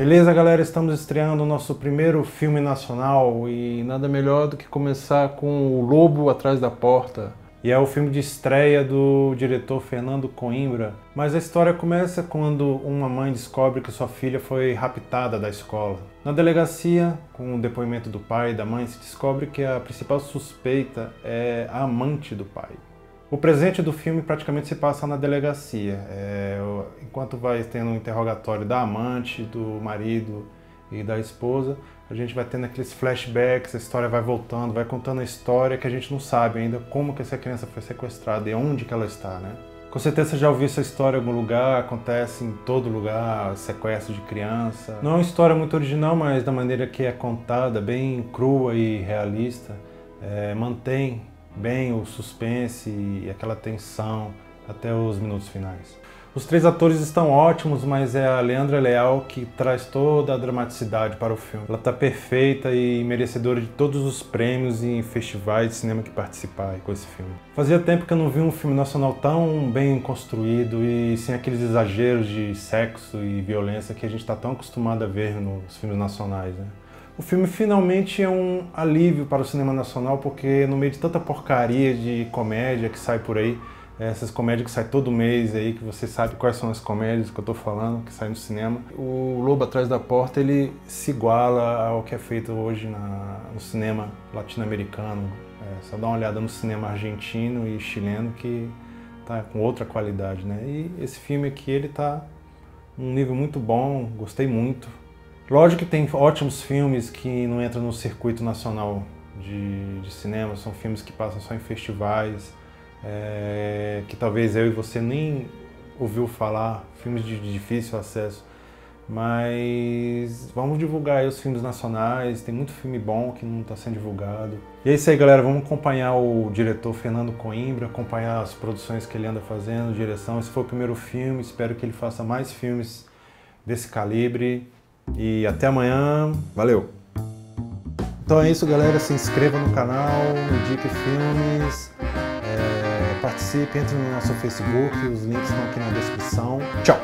Beleza, galera? Estamos estreando o nosso primeiro filme nacional e nada melhor do que começar com O Lobo Atrás da Porta. E é o filme de estreia do diretor Fernando Coimbra. Mas a história começa quando uma mãe descobre que sua filha foi raptada da escola. Na delegacia, com o depoimento do pai e da mãe, se descobre que a principal suspeita é a amante do pai. O presente do filme praticamente se passa na delegacia, é, enquanto vai tendo um interrogatório da amante, do marido e da esposa, a gente vai tendo aqueles flashbacks, a história vai voltando, vai contando a história que a gente não sabe ainda como que essa criança foi sequestrada e onde que ela está, né? Com certeza já ouviu essa história em algum lugar, acontece em todo lugar, sequestro de criança. Não é uma história muito original, mas da maneira que é contada, bem crua e realista, é, mantém bem o suspense e aquela tensão até os minutos finais. Os três atores estão ótimos, mas é a Leandra Leal que traz toda a dramaticidade para o filme. Ela está perfeita e merecedora de todos os prêmios em festivais de cinema que participar com esse filme. Fazia tempo que eu não vi um filme nacional tão bem construído e sem aqueles exageros de sexo e violência que a gente está tão acostumado a ver nos filmes nacionais. Né? O filme finalmente é um alívio para o cinema nacional, porque no meio de tanta porcaria de comédia que sai por aí, essas comédias que saem todo mês aí, que você sabe quais são as comédias que eu estou falando, que saem no cinema, o Lobo Atrás da Porta, ele se iguala ao que é feito hoje na, no cinema latino-americano. É, só dá uma olhada no cinema argentino e chileno que tá com outra qualidade, né? E esse filme aqui, ele tá um nível muito bom, gostei muito. Lógico que tem ótimos filmes que não entram no circuito nacional de, de cinema, são filmes que passam só em festivais, é, que talvez eu e você nem ouviu falar, filmes de, difícil acesso. Mas vamos divulgar os filmes nacionais, tem muito filme bom que não está sendo divulgado. E é isso aí, galera. Vamos acompanhar o diretor Fernando Coimbra, acompanhar as produções que ele anda fazendo, direção. Esse foi o primeiro filme, espero que ele faça mais filmes desse calibre. E até amanhã. Valeu! Então é isso, galera. Se inscreva no canal, indique filmes, é, participe, entre no nosso Facebook, os links estão aqui na descrição. Tchau!